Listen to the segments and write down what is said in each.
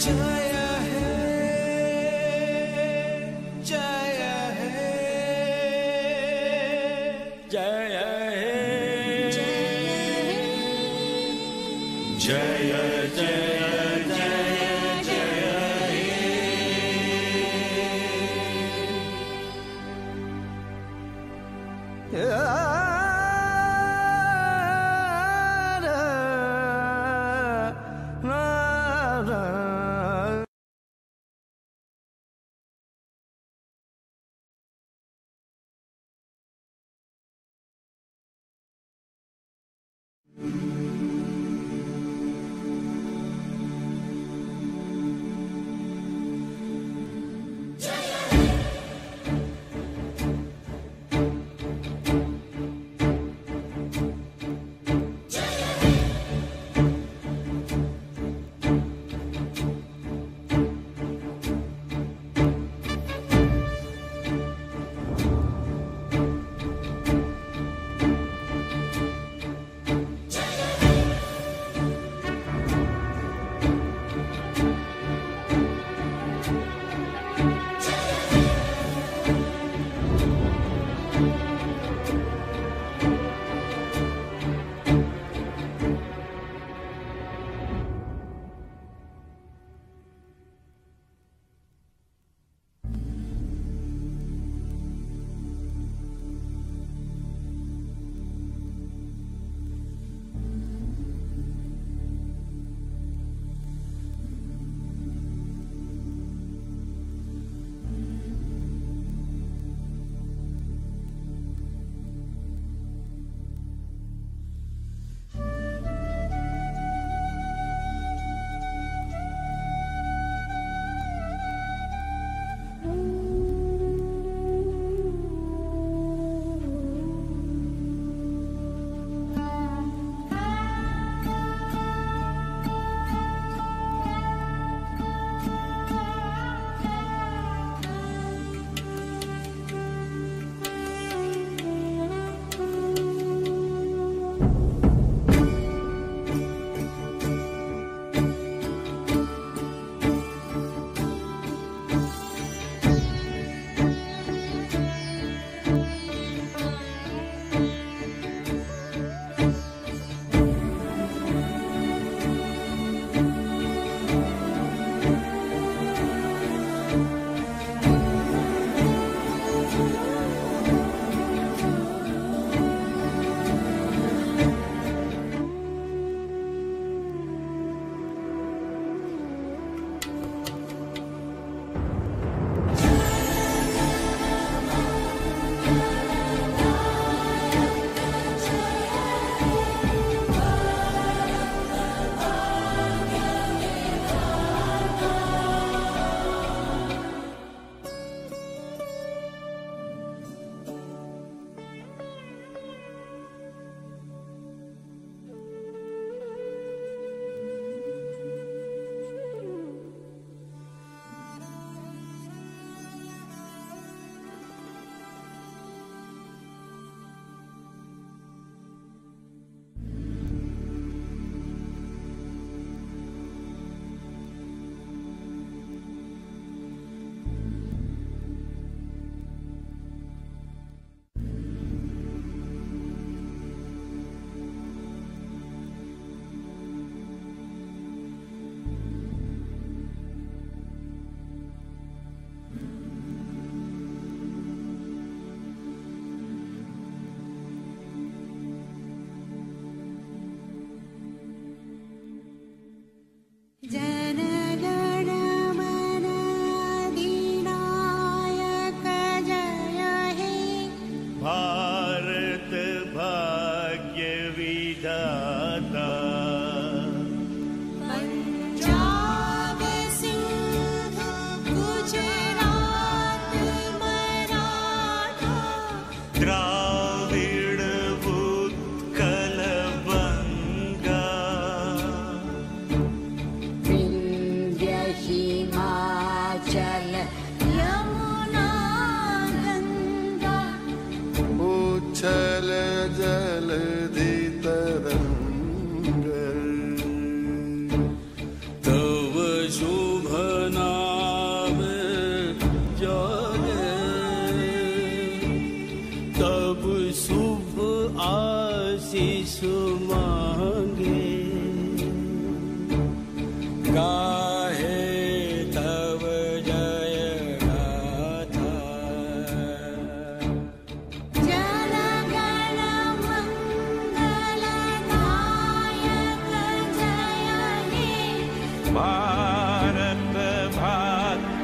Jonathan.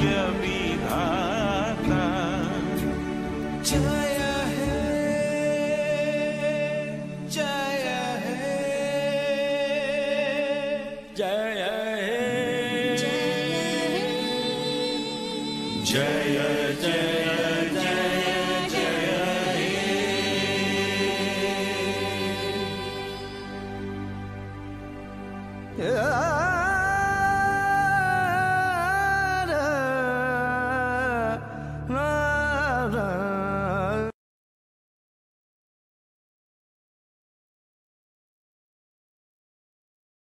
Yeah.